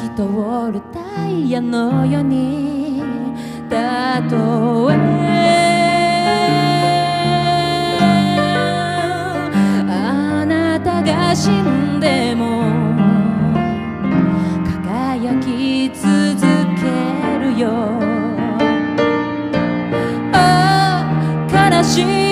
き通るタイヤのようにたとえあなたが死んでも輝き続けるよ。ああ悲しい。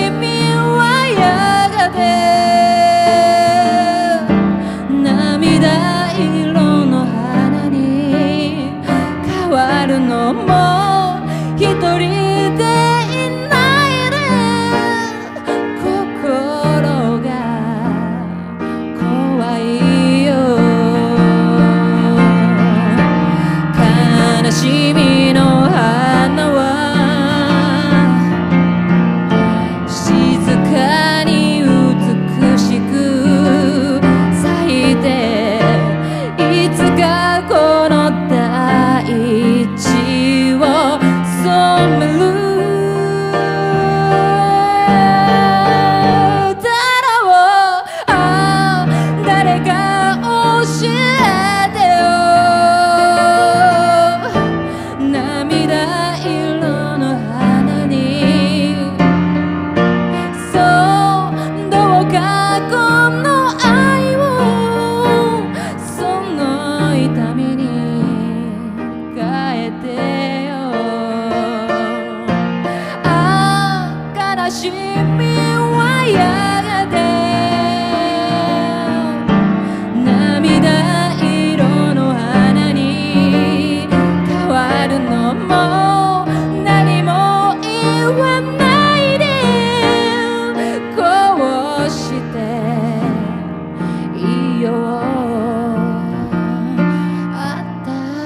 一人でいい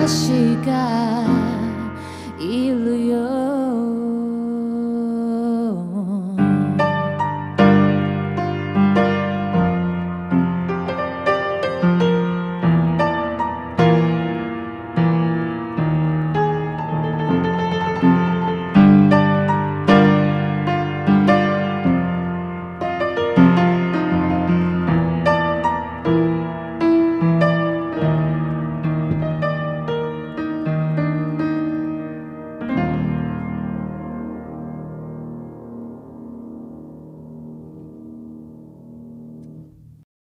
私が